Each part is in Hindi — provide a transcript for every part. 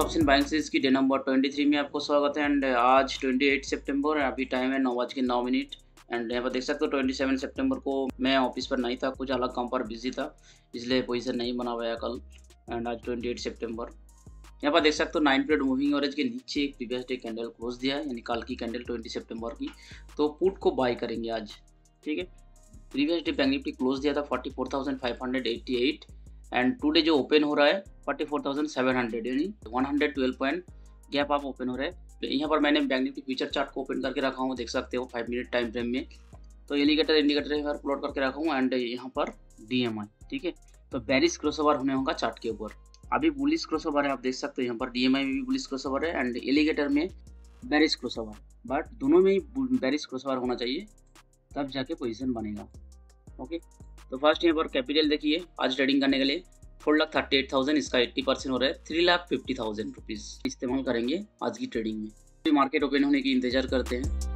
ऑप्शन बाइंग सीरीज़ की डे नंबर 23 में आपको स्वागत है एंड आज 28 सितंबर है। अभी टाइम है नौ बज के नौ मिनट एंड यहाँ पर देख सकते हो 27 सितंबर को मैं ऑफ़िस पर नहीं था, कुछ अलग काम पर बिज़ी था, इसलिए पोजीशन नहीं बना पाया कल एंड आज 28 सितंबर यहाँ पर देख सकते हो नाइन पीरियड मूविंग एवरेज के नीचे एक प्रीवियस डे कैंडल क्लोज दिया है, यानी कल की कैंडल ट्वेंटी सितंबर की। तो पुट को बाय करेंगे आज, ठीक है? Previous day bank Nifty close दिया था forty four thousand five hundred eighty eight and today जो ओपन हो रहा है forty four thousand seven hundred यानी one hundred twelve point gap आप ओपन हो रहा है। यहाँ पर मैंने बैंक निफ्टी फ्यूचर चार्ट को ओपन करके रखा हूँ, देख सकते हो फाइव मिनट टाइम फ्रेम में। तो एलिगेटर इंडिकेटर यहाँ प्लॉट करके रखा हूँ एंड यहाँ पर डीएमआई ठीक है? तो बैरिस क्रॉसओवर होने होगा चार्ट के ऊपर। अभी बुलिस क्रॉसओवर है, आप देख सकते हो, यहाँ पर डीएमआई में भी बुलिस क्रॉसओवर है एंड एलिगेटर में बैरिस क्रॉसओवर बट दोनों में ही बैरिस क्रॉसओवर होना चाहिए, तब जाके पोजिशन बनेगा ओके तो फ़र्स्ट यहाँ पर कैपिटल देखिए, आज ट्रेडिंग करने के लिए four lakh thirty eight thousand इसका एट्टी परसेंट हो रहा है three lakh fifty thousand rupees इस्तेमाल करेंगे आज की ट्रेडिंग में। मार्केट ओपन होने की इंतज़ार करते हैं।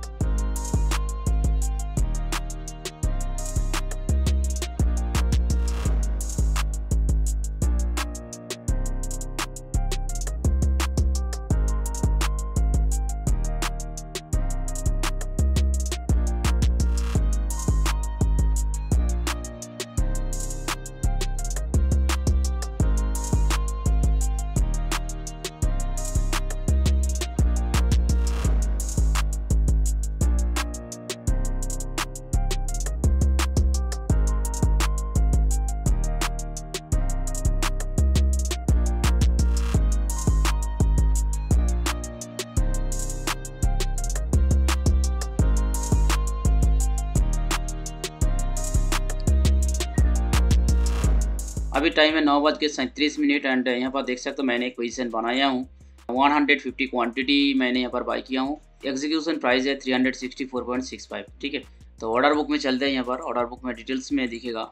अभी टाइम है नौ बज के सैंतीस मिनट एंड यहाँ पर देख सकते हो मैंने एक पोजिशन बनाया हूँ। 150 क्वांटिटी मैंने यहाँ पर बाई किया हूँ। एग्जीक्यूशन प्राइस है 364.65 ठीक है? तो ऑर्डर बुक में चलते हैं यहाँ पर। ऑर्डर बुक में डिटेल्स में दिखेगा।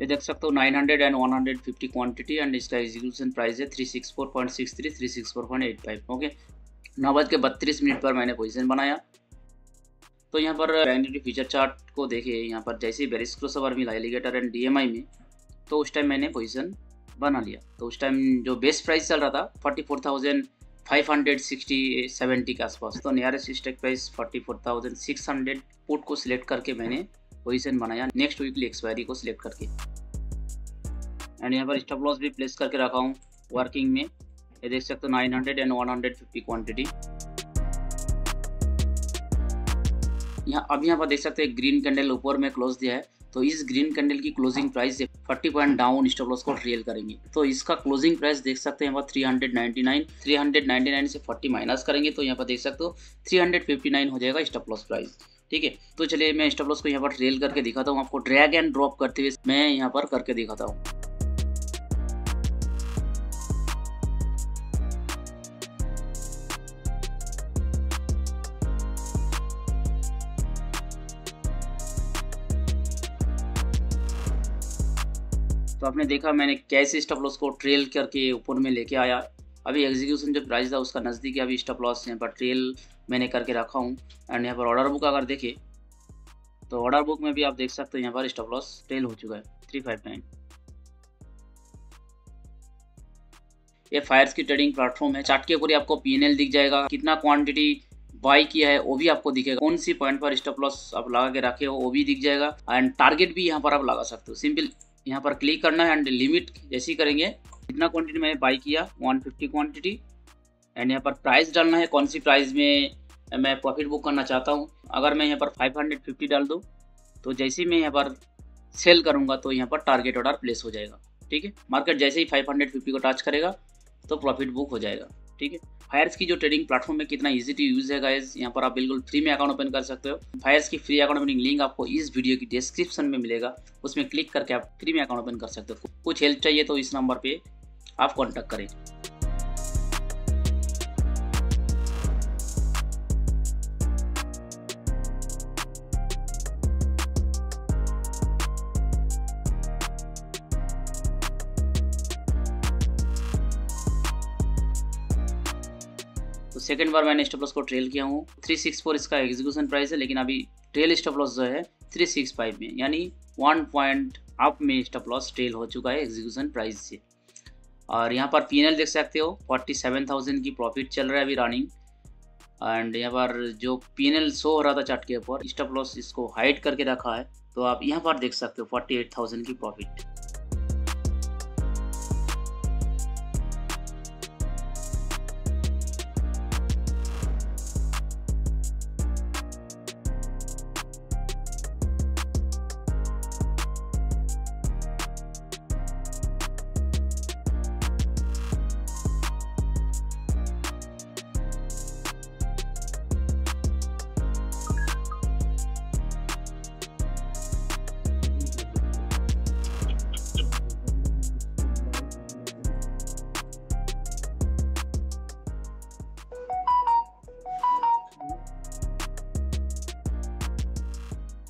ये देख सकते हो 900 एंड 150 क्वांटिटी एंड इसका एग्जीक्यूशन प्राइस है 364.63 364.85 ओके नौ बज के बत्तीस मिनट पर मैंने पोजीशन बनाया। तो यहाँ पर बैंक निफ्टी फ्यूचर चार्ट को देखिए, यहाँ पर जैसे ही बेरिस क्रॉसओवर मिला एलिगेटर एंड डीएमआई में तो उस टाइम मैंने पोजीशन बना लिया। तो उस टाइम जो बेस्ट प्राइस चल रहा था forty four thousand five hundred sixty seventy के आसपास। तो nearest strike price forty four thousand six hundred put को सिलेक्ट करके मैंने पोजीशन बनाया नेक्स्ट वीकली एक्सपायरी को सिलेक्ट करके। एंड यहाँ पर स्टॉप लॉस भी प्लेस करके रखा हूँ वर्किंग में। ये देख सकते हो nine hundred and one hundred fifty quantity यहाँ, अब यहाँ पर देख सकते हैं ग्रीन कैंडल ऊपर में क्लोज दिया है तो इस ग्रीन कैंडल की closing price 40 point down stop loss को ट्रेल करेंगे। तो इसका क्लोजिंग प्राइस देख सकते हैं पर 399 399 से 40 माइनस करेंगे तो यहाँ पर देख सकते हो 359 हो जाएगा स्टॉप लॉस प्राइस ठीक है तो चलिए मैं स्टॉप लॉस को यहाँ पर ट्रेल करके दिखाता हूँ, आपको ड्रैग एंड ड्रॉप करते हुए मैं यहाँ पर करके दिखाता हूँ। तो आपने देखा मैंने कैसे स्टॉप लॉस को ट्रेल करके ऊपर में लेके आया। अभी एग्जीक्यूशन जो प्राइस था, उसका नज़दीक है, अभी स्टॉप लॉस यहाँ पर ट्रेल मैंने करके रखा हूँ। एंड यहाँ पर ऑर्डर बुक अगर देखे तो ऑर्डर बुक में भी आप देख सकते हो यहाँ पर स्टॉप लॉस ट्रेल हो चुका है थ्री फाइव नाइन ये फायर्स की ट्रेडिंग प्लेटफॉर्म है। चार्ट के ऊपर आपको पीएनएल दिख जाएगा। कितना क्वांटिटी बाई किया है, वो भी आपको दिखेगा। कौन सी पॉइंट पर स्टॉप लॉस आप लगा के रखे हो, वो भी दिख जाएगा। एंड टारगेट भी यहाँ पर आप लगा सकते हो। सिंपल यहाँ पर क्लिक करना है एंड लिमिट जैसी करेंगे। कितना क्वांटिटी मैंने बाई किया? 150 क्वांटिटी एंड यहाँ पर प्राइस डालना है। कौन सी प्राइस में मैं प्रॉफिट बुक करना चाहता हूँ? अगर मैं यहाँ पर 550 डाल दूँ तो जैसे ही मैं यहाँ पर सेल करूँगा तो यहाँ पर टारगेट ऑर्डर प्लेस हो जाएगा। ठीक है? मार्केट जैसे ही 550 को टच करेगा तो प्रॉफिट बुक हो जाएगा। ठीक है? फायर्स की जो ट्रेडिंग प्लेटफॉर्म में कितना इजी टू यूज़ है गाइज़ यहाँ पर आप बिल्कुल फ्री में अकाउंट ओपन कर सकते हो। फायर्स की फ्री अकाउंट ओपनिंग लिंक आपको इस वीडियो की डिस्क्रिप्शन में मिलेगा। उसमें क्लिक करके आप फ्री में अकाउंट ओपन कर सकते हो। कुछ हेल्प चाहिए तो इस नंबर पर आप कॉन्टैक्ट करें। तो सेकंड बार मैंने स्टॉप लॉस को ट्रेल किया हूँ। थ्री सिक्स फोर इसका एग्जीक्यूशन प्राइस है, लेकिन अभी ट्रेल स्टॉप लॉस जो है थ्री सिक्स फाइव में, यानी वन पॉइंट अप में स्टॉप लॉस ट्रेल हो चुका है एग्जीक्यूशन प्राइस से। और यहाँ पर पीएनएल देख सकते हो फोर्टी सेवन थाउज़ेंड की प्रॉफिट चल रहा है अभी रनिंग एंड यहाँ पर जो पीएनएल शो हो रहा था चार्ट के ऊपर स्टॉप लॉस इसको हाइड करके रखा है तो आप यहाँ पर देख सकते हो फोर्टी एट थाउज़ेंड की प्रॉफिट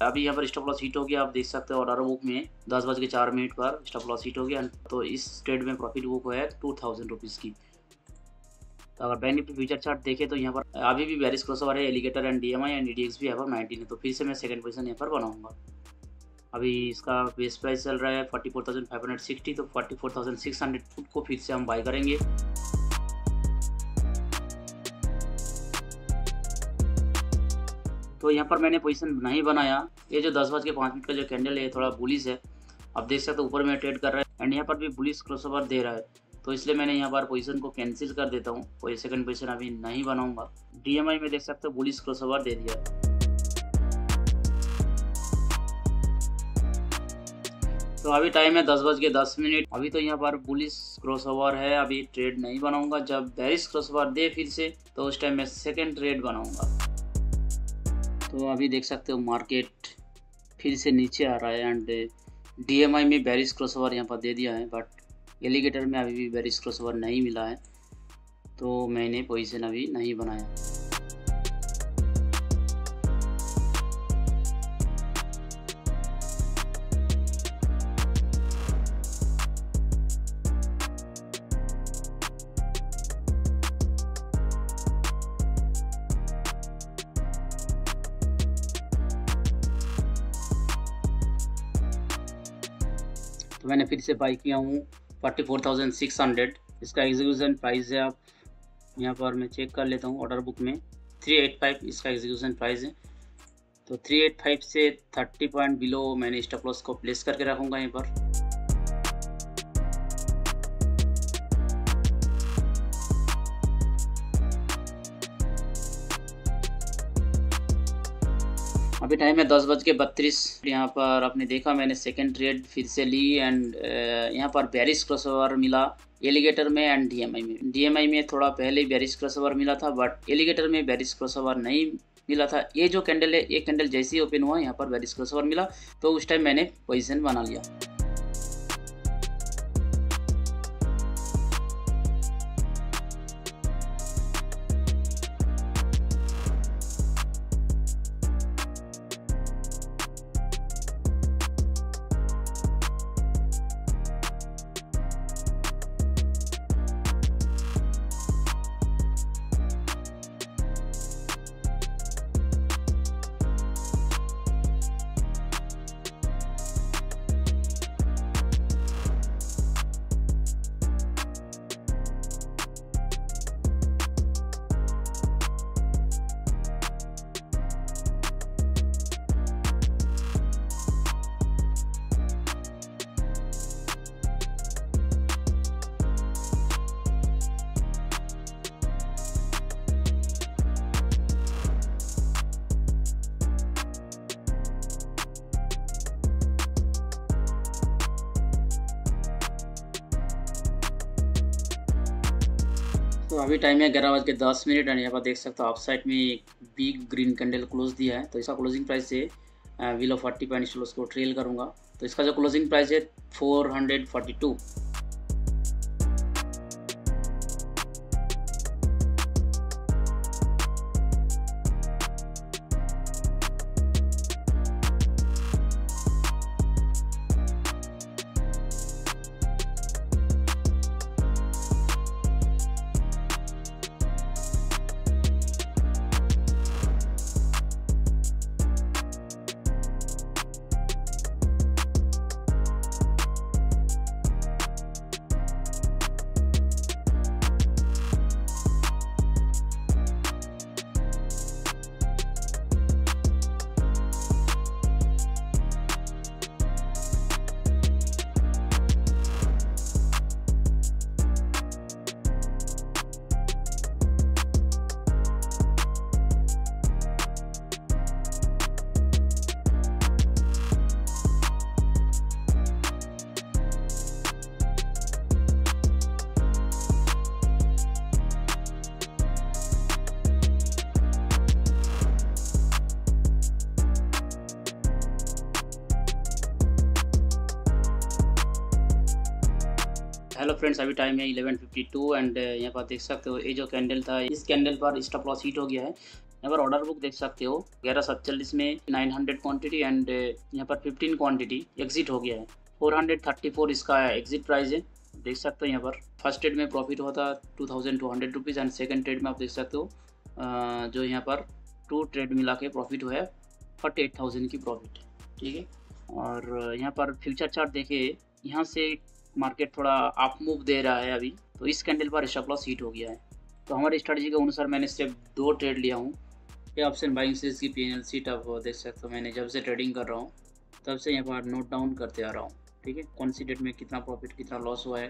अभी यहाँ पर स्टॉप लॉस हिट हो गया, आप देख सकते हो ऑर्डर बुक में दस बज के चार मिनट पर स्टॉप लॉस हिट हो गया। तो इस ट्रेड में प्रॉफिट बुक है टू थाउज़ेंड रुपीज़ की। तो अगर बैंक निफ्टी फ्यूचर चार्ट देखे तो यहाँ पर अभी भी बैरिस क्रॉस ओवर है alligator and D M I and D X भी यहाँ पर नाइनटीन है। तो फिर से मैं सेकंड पोजीशन यहाँ पर बनाऊँगा। अभी इसका बेस प्राइस चल रहा है forty four thousand five hundred sixty तो forty four thousand six hundred को फिर से हम बाई करेंगे। तो यहाँ पर मैंने पोजीशन नहीं बनाया। ये जो दस बज के पाँच मिनट का जो कैंडल है थोड़ा बुलिस है। आप देख सकते हो, ऊपर में ट्रेड कर रहा है। एंड यहाँ पर भी बुलिस क्रॉसओवर दे रहा है। तो इसलिए मैंने यहाँ पर पोजीशन को कैंसिल कर देता हूँ कोई सेकंड पोजीशन अभी नहीं बनाऊँगा। डीएमआई में देख सकते हो बुलिस क्रॉसओवर दे दिया। तो अभी टाइम है दस बज के दस मिनट। अभी तो यहाँ पर पुलिस क्रॉस ओवर है। अभी ट्रेड नहीं बनाऊँगा। जब बैरिस क्रॉस ओवर दे फिर से तो उस टाइम मैं सेकेंड ट्रेड बनाऊँगा। तो अभी देख सकते हो मार्केट फिर से नीचे आ रहा है एंड डीएमआई में बैरिस क्रॉसओवर यहाँ पर दे दिया है बट एलिगेटर में अभी भी बैरिस क्रॉसओवर नहीं मिला है तो मैंने पोजीशन अभी नहीं बनाया। तो मैंने फिर से बाई किया हूँ forty four thousand six hundred इसका एग्जीक्यूशन प्राइस है आप, यहाँ पर मैं चेक कर लेता हूँ ऑर्डर बुक में। थ्री एट फाइव इसका एग्जीक्यूशन प्राइस है। तो थ्री एट फाइव से थर्टी पॉइंट बिलो मैंने स्टॉप लॉस को प्लेस करके रखूँगा यहाँ पर। अभी टाइम है दस बज के बत्तीस। यहाँ पर आपने देखा, मैंने सेकेंड ट्रेड फिर से ली एंड यहाँ पर बैरिस क्रॉसओवर मिला एलिगेटर में एंड डीएमआई में। डीएमआई में थोड़ा पहले बैरिस क्रॉसओवर मिला था बट एलिगेटर में बैरिस क्रॉसओवर नहीं मिला था। ये जो कैंडल है, ये कैंडल जैसे ही ओपन हुआ, यहाँ पर बैरिस क्रॉसओवर मिला तो उस टाइम मैंने पोजिशन बना लिया। तो अभी टाइम है ग्यारह बज के दस मिनट एंड यहाँ पर देख सकते हो आप साइड में एक बिग ग्रीन कैंडल क्लोज दिया है। तो इसका क्लोजिंग प्राइस है विलो फोर्टी पॉइंट को ट्रेल करूँगा। तो इसका जो क्लोजिंग प्राइस है four hundred forty two hello friends अभी टाइम है 11:52 एंड यहाँ पर देख सकते हो, ये जो कैंडल था, इस कैंडल पर स्टॉप लॉस हिट हो गया है। यहाँ पर ऑर्डर बुक देख सकते हो, ग्यारह सत्तालीस में 900 क्वांटिटी एंड यहाँ पर 15 क्वांटिटी एग्जिट हो गया है। 434 इसका एग्जिट प्राइस है, देख सकते हो यहाँ पर। फ़र्स्ट ट्रेड में प्रॉफिट हुआ था two thousand two hundred rupees and second trade में आप देख सकते हो जो यहाँ पर टू ट्रेड मिला के प्रॉफिट हुआ है फोर्टी एट थाउज़ेंड की प्रॉफिट ठीक है? और यहाँ पर फ्यूचर चार्ट देखिए, यहाँ से मार्केट थोड़ा अप मूव दे रहा है अभी तो इस कैंडल पर स्टॉप लॉस हिट हो गया है। तो हमारी स्ट्रेटजी के अनुसार मैंने सिर्फ़ दो ट्रेड लिया हूँ। ये ऑप्शन बाइंग से इसकी पी एन एल सीट आप देख सकते हो मैंने जब से ट्रेडिंग कर रहा हूँ, तब से यहाँ पर नोट डाउन करते आ रहा हूँ, ठीक है? कौन सी डेट में कितना प्रॉफिट कितना लॉस हुआ है,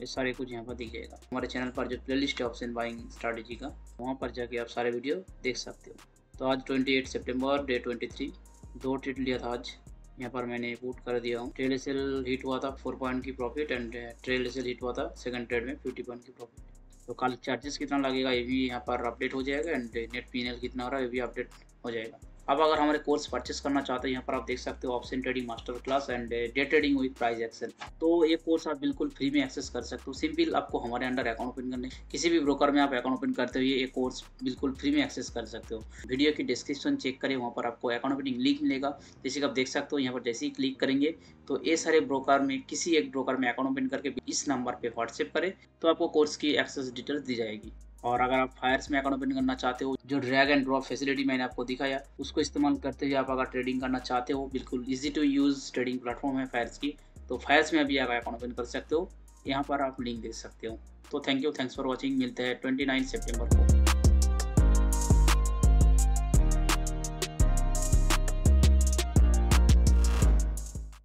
ये सारे कुछ यहाँ पर दिख जाएगा हमारे चैनल पर जो प्लेलिस्ट है ऑप्शन बाइंग स्ट्रैटेजी का, वहाँ पर जाके आप सारे वीडियो देख सकते हो। तो आज 28 सितंबर डे 23 दो ट्रेड लिया था आज। यहाँ पर मैंने पुट कर दिया हूँ। ट्रेल सेल हिट हुआ था फोर पॉइंट की profit and trail SL hit हुआ था सेकंड ट्रेड में फिफ्टी पॉइंट की प्रॉफिट तो कल चार्जेस कितना लगेगा ये भी यहाँ पर अपडेट हो जाएगा एंड नेट पी कितना हो रहा है ये भी अपडेट हो जाएगा। अब अगर हमारे कोर्स परचेस करना चाहते हैं, यहाँ पर आप देख सकते हो option trading master class and day trading with price excel तो ये कोर्स आप बिल्कुल फ्री में एक्सेस कर सकते हो। सिंपल आपको हमारे अंडर अकाउंट ओपन करने किसी भी ब्रोकर में आप अकाउंट ओपन करते हो ये कोर्स बिल्कुल फ्री में एक्सेस कर सकते हो। वीडियो की डिस्क्रिप्शन चेक करें, वहाँ पर आपको अकाउंट ओपनिंग लिंक मिलेगा। जैसे कि आप देख सकते हो, यहाँ पर जैसे ही क्लिक करेंगे तो ये सारे ब्रोकर में, किसी एक ब्रोकर में अकाउंट ओपन करके इस नंबर पर व्हाट्सएप करें तो आपको कोर्स की एक्सेस डिटेल्स दी जाएगी। और अगर आप फायर्स में अकाउंट ओपन करना चाहते हो, जो ड्रैग एंड ड्रॉप फैसिलिटी मैंने आपको दिखाया, उसको इस्तेमाल करते हुए आप अगर ट्रेडिंग करना चाहते हो, बिल्कुल easy to use trading platform है फायर्स की तो फायर्स में भी आप अकाउंट ओपन कर सकते हो। यहाँ पर आप लिंक दे सकते हो। तो thank you thanks for watching मिलते हैं ट्वेंटी नाइन सेप्टेम्बर को।